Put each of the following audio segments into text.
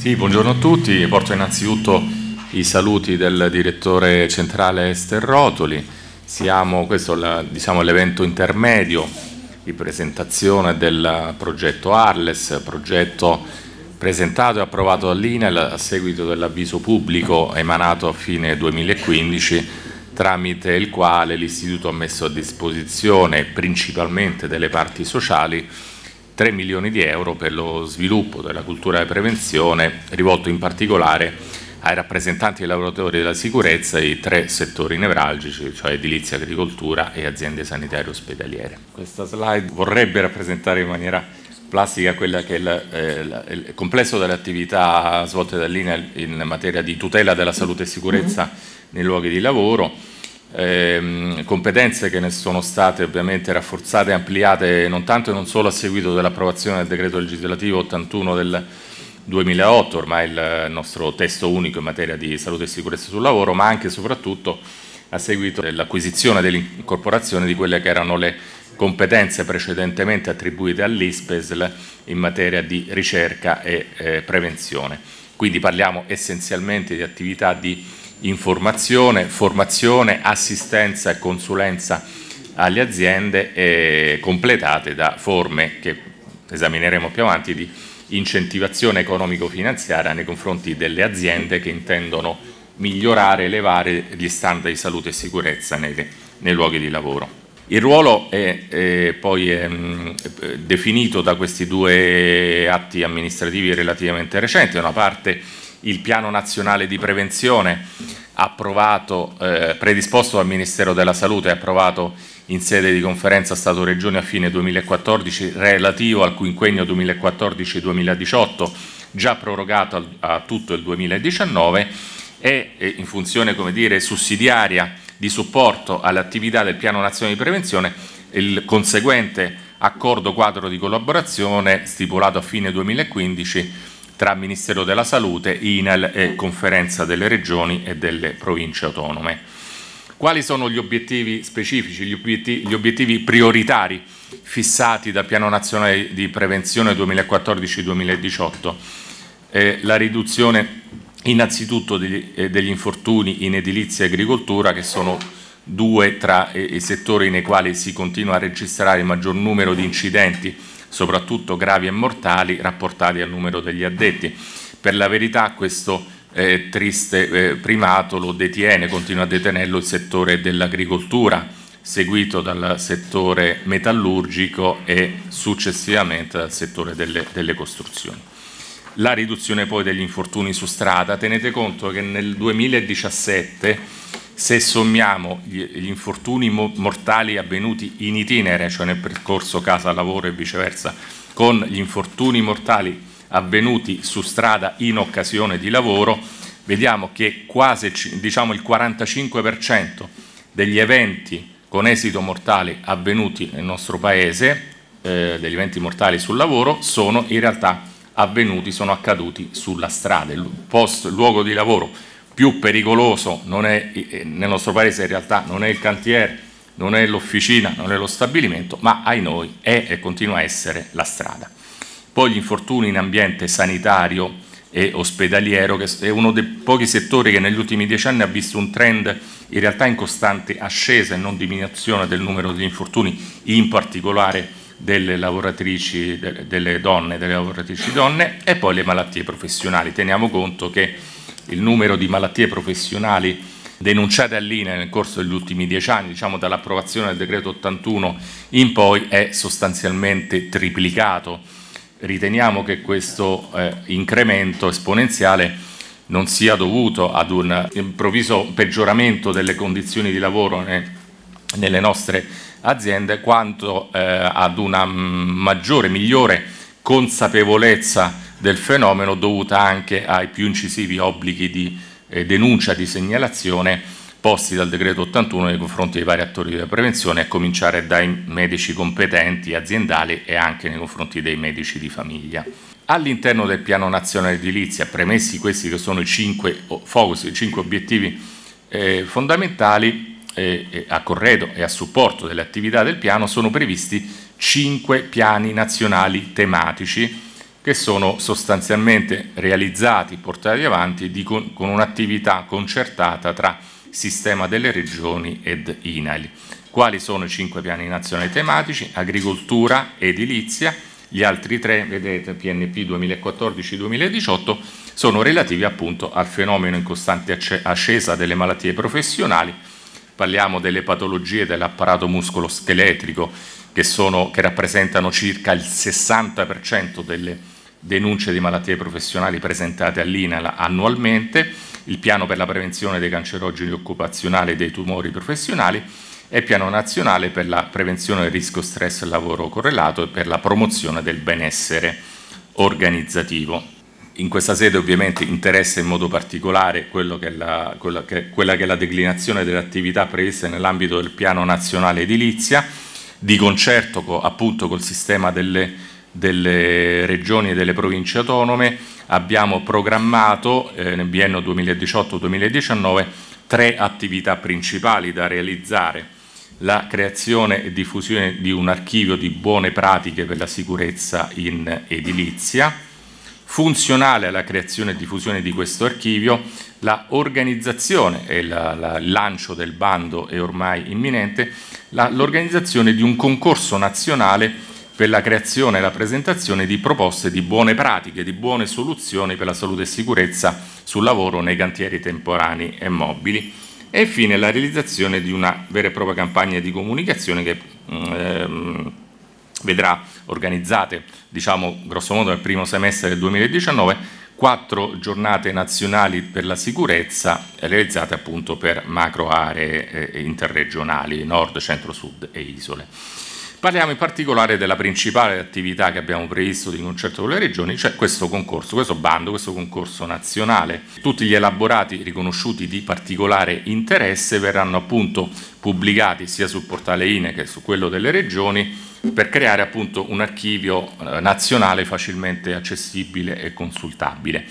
Sì, buongiorno a tutti. Porto innanzitutto i saluti del direttore centrale Ester Rotoli. Siamo, questo è diciamo, l'evento intermedio di presentazione del progetto Arles, progetto presentato e approvato dall'INEL a seguito dell'avviso pubblico emanato a fine 2015 tramite il quale l'Istituto ha messo a disposizione principalmente delle parti sociali 3 milioni di euro per lo sviluppo della cultura di prevenzione rivolto in particolare ai rappresentanti dei lavoratori della sicurezza i tre settori nevralgici, cioè edilizia, agricoltura e aziende sanitarie ospedaliere. Questa slide vorrebbe rappresentare in maniera plastica quella che è il, eh, il complesso delle attività svolte dall'INEL in materia di tutela della salute e sicurezza nei luoghi di lavoro, eh, competenze che ne sono state ovviamente rafforzate e ampliate non tanto e non solo a seguito dell'approvazione del decreto legislativo 81 del 2008, ormai il nostro testo unico in materia di salute e sicurezza sul lavoro, ma anche e soprattutto a seguito dell'acquisizione e dell'incorporazione di quelle che erano le competenze precedentemente attribuite all'ISPESL in materia di ricerca e eh, prevenzione. Quindi parliamo essenzialmente di attività di informazione, formazione, assistenza e consulenza alle aziende eh, completate da forme che esamineremo più avanti di incentivazione economico-finanziaria nei confronti delle aziende che intendono migliorare e elevare gli standard di salute e sicurezza nei, nei luoghi di lavoro. Il ruolo è, è poi è, mh, definito da questi due atti amministrativi relativamente recenti, da una parte il piano nazionale di prevenzione approvato, eh, predisposto dal Ministero della Salute e approvato in sede di conferenza Stato-Regione a fine 2014 relativo al quinquennio 2014-2018, già prorogato a, a tutto il 2019 e in funzione come dire, sussidiaria di supporto alle attività del Piano Nazionale di Prevenzione il conseguente accordo quadro di collaborazione stipulato a fine 2015 tra Ministero della Salute, INEL e Conferenza delle Regioni e delle Province Autonome. Quali sono gli obiettivi specifici, gli obiettivi, gli obiettivi prioritari fissati dal Piano Nazionale di Prevenzione 2014-2018? Eh, la riduzione innanzitutto degli, eh, degli, infortuni in edilizia e agricoltura che sono due tra eh, i settori nei quali si continua a registrare il maggior numero di incidenti, soprattutto gravi e mortali, rapportati al numero degli addetti. Per la verità questo eh, triste eh, primato lo detiene, continua a detenerlo il settore dell'agricoltura, seguito dal settore metallurgico e successivamente dal settore delle, delle costruzioni la riduzione poi degli infortuni su strada, tenete conto che nel 2017 se sommiamo gli, infortuni mortali avvenuti in itinere, cioè nel percorso casa-lavoro e viceversa, con gli infortuni mortali avvenuti su strada in occasione di lavoro, vediamo che quasi diciamo, il 45% degli eventi con esito mortale avvenuti nel nostro Paese, eh, degli eventi mortali sul lavoro, sono in realtà avvenuti, sono accaduti sulla strada. Il, post, luogo di lavoro più pericoloso è, eh, nel nostro paese in realtà non è il cantiere, non è l'officina, non è lo stabilimento, ma ai noi è e continua a essere la strada. Poi gli infortuni in ambiente sanitario e ospedaliero, che è uno dei pochi settori che negli ultimi dieci anni ha visto un trend in realtà in costante ascesa e non diminuzione del numero degli infortuni, in particolare delle lavoratrici, delle donne, delle lavoratrici donne e poi le malattie professionali. Teniamo conto che il numero di malattie professionali denunciate all'INE nel corso degli ultimi dieci anni, diciamo dall'approvazione del decreto 81 in poi, è sostanzialmente triplicato. Riteniamo che questo eh, incremento esponenziale non sia dovuto ad un improvviso peggioramento delle condizioni di lavoro ne, nelle nostre aziende quanto eh, ad una maggiore, migliore consapevolezza del fenomeno dovuta anche ai più incisivi obblighi di eh, denuncia, di segnalazione posti dal decreto 81 nei confronti dei vari attori della prevenzione, a cominciare dai medici competenti aziendali e anche nei confronti dei medici di famiglia. All'interno del piano nazionale edilizia, premessi questi che sono i cinque focus, i cinque obiettivi eh, fondamentali, eh, a corredo e a supporto delle attività del piano sono previsti cinque piani nazionali tematici che sono sostanzialmente realizzati, portati avanti di, con, con un'attività concertata tra Sistema delle Regioni ed INAIL. Quali sono i cinque piani nazionali tematici? Agricoltura, edilizia, gli altri tre, vedete, PNP 2014-2018, sono relativi appunto al fenomeno in costante ascesa delle malattie professionali. Parliamo delle patologie dell'apparato muscoloscheletrico che, sono, che rappresentano circa il 60% delle denunce di malattie professionali presentate all'INAL annualmente, il piano per la prevenzione dei cancerogeni occupazionali e dei tumori professionali, e Piano Nazionale per la prevenzione del rischio stress al lavoro correlato e per la promozione del benessere organizzativo. In questa sede ovviamente interessa in modo particolare che la, quella, che, quella, che è la declinazione delle attività previste nell'ambito del Piano Nazionale Edilizia, di concerto co, appunto col sistema delle, delle regioni e delle province autonome, abbiamo programmato eh, nel biennio 2018-2019 tre attività principali da realizzare. La creazione e diffusione di un archivio di buone pratiche per la sicurezza in edilizia, funzionale alla creazione e diffusione di questo archivio, la organizzazione e la, la, il lancio del bando è ormai imminente, l'organizzazione di un concorso nazionale per la creazione e la presentazione di proposte di buone pratiche, di buone soluzioni per la salute e sicurezza sul lavoro nei cantieri temporanei e mobili. E infine la realizzazione di una vera e propria campagna di comunicazione che ehm, vedrà organizzate, diciamo grosso modo nel primo semestre del 2019, quattro giornate nazionali per la sicurezza realizzate appunto per macro aree eh, interregionali, nord, centro, sud e isole. Parliamo in particolare della principale attività che abbiamo previsto di concerto con le regioni, cioè questo concorso, questo bando, questo concorso nazionale. Tutti gli elaborati riconosciuti di particolare interesse verranno appunto pubblicati sia sul portale INE che su quello delle regioni per creare appunto un archivio eh, nazionale facilmente accessibile e consultabile.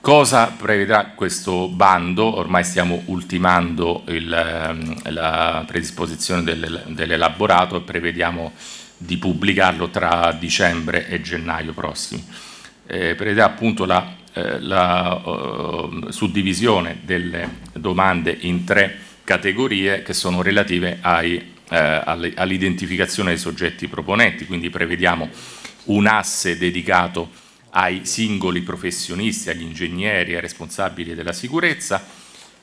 Cosa prevedrà questo bando? Ormai stiamo ultimando il, ehm, la predisposizione dell'elaborato e prevediamo di pubblicarlo tra dicembre e gennaio prossimi. Eh, prevedrà appunto la, eh, la uh, suddivisione delle domande in tre categorie che sono relative eh, all'identificazione dei soggetti proponenti, quindi prevediamo un asse dedicato ai singoli professionisti, agli ingegneri, ai responsabili della sicurezza,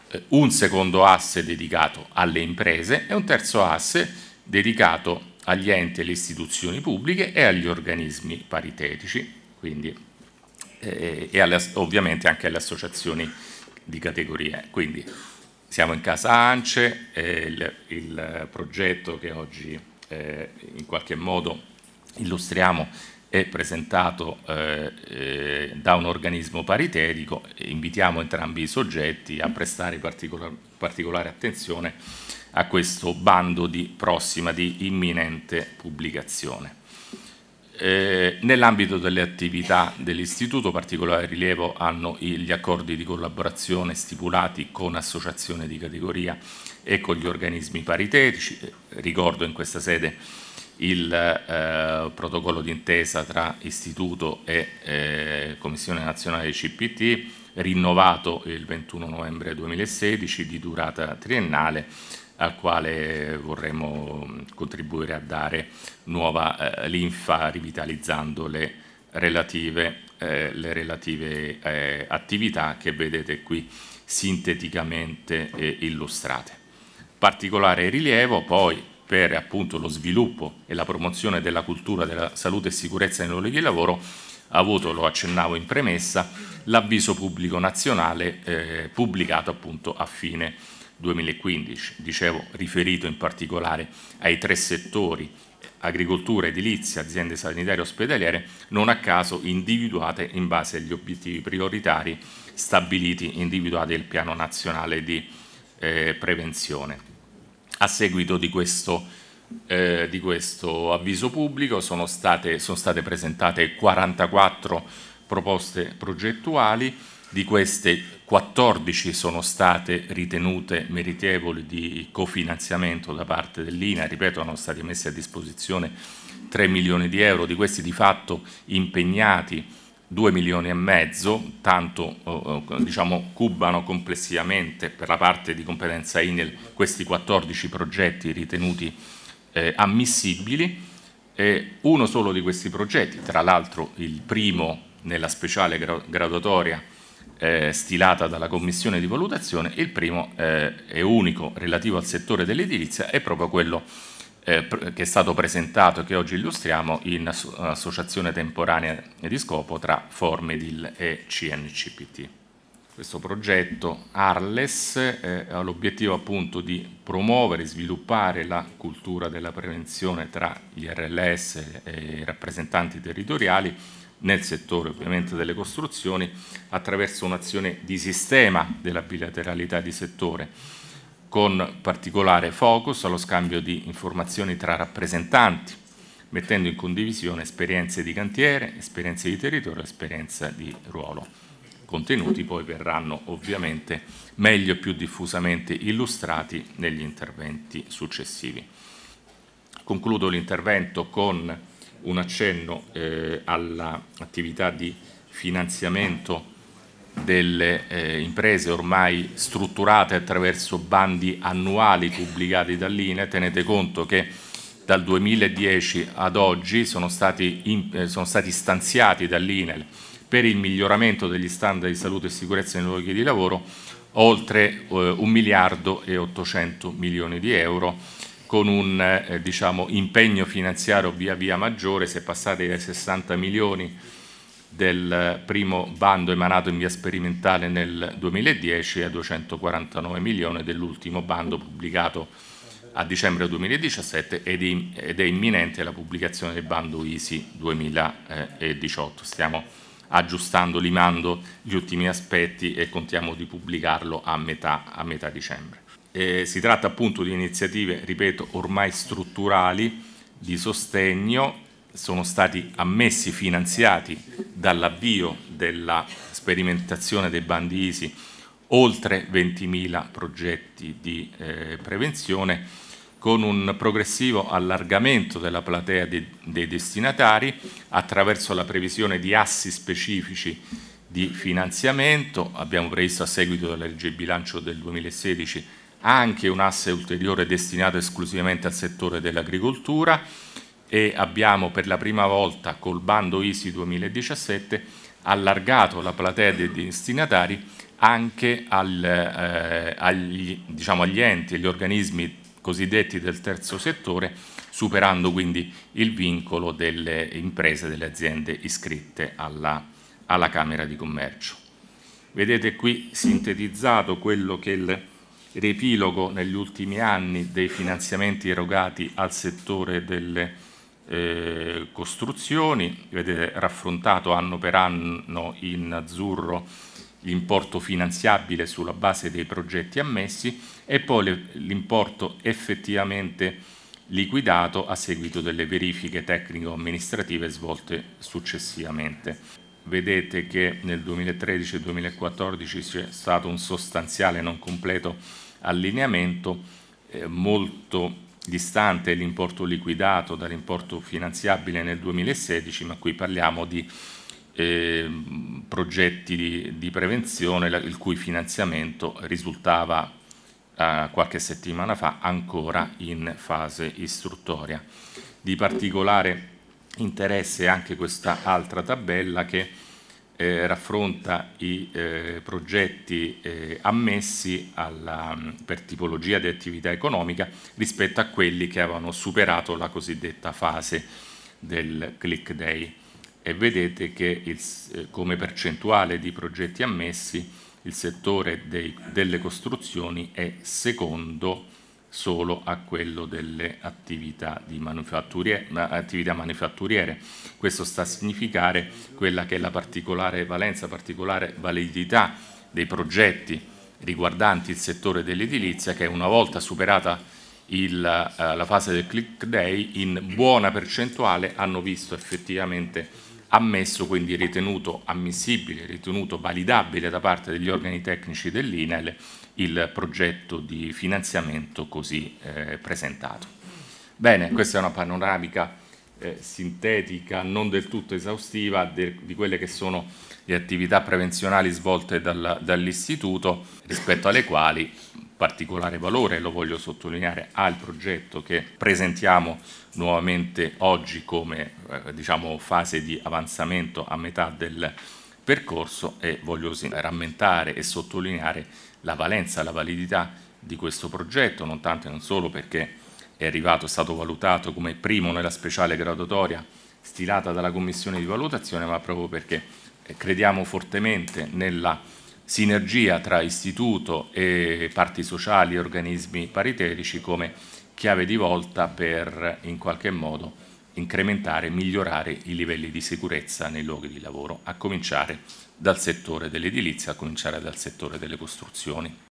eh, un secondo asse dedicato alle imprese e un terzo asse dedicato agli enti e alle istituzioni pubbliche e agli organismi paritetici, quindi, eh, e alle, ovviamente anche alle associazioni di categoria. Quindi siamo in casa ANCE, eh, il, il, progetto che oggi eh, in qualche modo illustriamo è presentato eh, eh, da un organismo paritetico, invitiamo entrambi i soggetti a prestare particolar, particolare attenzione a questo bando di prossima, di imminente pubblicazione. Eh, Nell'ambito delle attività dell'Istituto particolare rilievo hanno gli accordi di collaborazione stipulati con associazioni di categoria e con gli organismi paritetici. Ricordo in questa sede il eh, protocollo d'intesa tra Istituto e eh, Commissione Nazionale CPT, rinnovato il 21 novembre 2016 di durata triennale, al quale vorremmo contribuire a dare nuova eh, linfa rivitalizzando le relative, eh, le relative eh, attività che vedete qui sinteticamente illustrate. Particolare rilievo poi per appunto lo sviluppo e la promozione della cultura della salute e sicurezza nei luoghi di lavoro ha avuto, lo accennavo in premessa, l'avviso pubblico nazionale eh, pubblicato appunto a fine 2015, dicevo riferito in particolare ai tre settori agricoltura, edilizia, aziende sanitarie e ospedaliere, non a caso individuate in base agli obiettivi prioritari stabiliti, individuati nel piano nazionale di eh, prevenzione. A seguito di questo, eh, di questo avviso pubblico sono state, sono state presentate 44 proposte progettuali, di queste 14 sono state ritenute meritevoli di cofinanziamento da parte dell'INA, ripeto, sono stati messi a disposizione 3 milioni di euro, di questi di fatto impegnati 2 milioni e mezzo, tanto eh, diciamo, cubano complessivamente per la parte di competenza INEL questi 14 progetti ritenuti eh, ammissibili. E uno solo di questi progetti, tra l'altro il primo nella speciale graduatoria eh, stilata dalla Commissione di valutazione, il primo eh, e unico relativo al settore dell'edilizia è proprio quello eh, che è stato presentato e che oggi illustriamo in associazione temporanea di scopo tra Formedil e CNCPT. Questo progetto Arles ha l'obiettivo appunto di promuovere e sviluppare la cultura della prevenzione tra gli RLS e i rappresentanti territoriali nel settore ovviamente delle costruzioni attraverso un'azione di sistema della bilateralità di settore con particolare focus allo scambio di informazioni tra rappresentanti mettendo in condivisione esperienze di cantiere, esperienze di territorio, esperienza di ruolo. Contenuti poi verranno ovviamente meglio e più diffusamente illustrati negli interventi successivi. Concludo l'intervento con un accenno eh, all'attività di finanziamento delle eh, imprese ormai strutturate attraverso bandi annuali pubblicati dall'INE. Tenete conto che dal 2010 ad oggi sono stati, in, eh, sono stati stanziati dall'INEL per il miglioramento degli standard di salute e sicurezza nei luoghi di lavoro oltre eh, 1 miliardo e 800 milioni di euro con un eh, diciamo, impegno finanziario via via maggiore, si è passati dai 60 milioni del primo bando emanato in via sperimentale nel 2010 ai 249 milioni dell'ultimo bando pubblicato a dicembre 2017 ed, è imminente la pubblicazione del bando ISI 2018. Stiamo aggiustando, limando gli ultimi aspetti e contiamo di pubblicarlo a metà, a metà dicembre. Eh, si tratta appunto di iniziative, ripeto, ormai strutturali di sostegno, sono stati ammessi, finanziati dall'avvio della sperimentazione dei bandi ISI oltre 20.000 progetti di eh, prevenzione con un progressivo allargamento della platea de dei destinatari attraverso la previsione di assi specifici di finanziamento. Abbiamo previsto a seguito della legge bilancio del 2016 anche un asse ulteriore destinato esclusivamente al settore dell'agricoltura e abbiamo per la prima volta col bando ISI 2017 allargato la platea dei destinatari anche al, eh, agli, diciamo, agli enti e agli organismi cosiddetti del terzo settore, superando quindi il vincolo delle imprese, delle aziende iscritte alla, alla Camera di Commercio. Vedete qui sintetizzato quello che il riepilogo negli ultimi anni dei finanziamenti erogati al settore delle eh, costruzioni, vedete raffrontato anno per anno in azzurro l'importo finanziabile sulla base dei progetti ammessi e poi l'importo effettivamente liquidato a seguito delle verifiche tecnico-amministrative svolte successivamente vedete che nel 2013 e 2014 c'è stato un sostanziale non completo allineamento eh, molto distante l'importo liquidato dall'importo finanziabile nel 2016, ma qui parliamo di eh, progetti di, di, prevenzione il cui finanziamento risultava eh, qualche settimana fa ancora in fase istruttoria. Di particolare interesse anche questa altra tabella che eh, raffronta i eh, progetti eh, ammessi alla, per tipologia di attività economica rispetto a quelli che avevano superato la cosiddetta fase del click day. E vedete che il, eh, come percentuale di progetti ammessi il settore dei, delle costruzioni è secondo solo a quello delle attività, manifatturiere, attività manifatturiere. Questo sta a significare quella che è la particolare valenza, particolare validità dei progetti riguardanti il settore dell'edilizia che una volta superata il, uh, la fase del click day in buona percentuale hanno visto effettivamente ammesso, quindi ritenuto ammissibile, ritenuto validabile da parte degli organi tecnici dell'INEL il progetto di finanziamento così eh, presentato. Bene, questa è una panoramica eh, sintetica, non del tutto esaustiva, de, di quelle che sono le attività prevenzionali svolte dal, dall'Istituto, rispetto alle quali particolare valore, lo voglio sottolineare, ha il progetto che presentiamo nuovamente oggi come eh, diciamo, fase di avanzamento a metà del percorso e voglio rammentare e sottolineare la valenza, la validità di questo progetto, non tanto e non solo perché è arrivato, è stato valutato come primo nella speciale graduatoria stilata dalla Commissione di valutazione, ma proprio perché eh, crediamo fortemente nella sinergia tra istituto e parti sociali e organismi pariterici come chiave di volta per in qualche modo incrementare e migliorare i livelli di sicurezza nei luoghi di lavoro, a cominciare dal settore dell'edilizia, a cominciare dal settore delle costruzioni.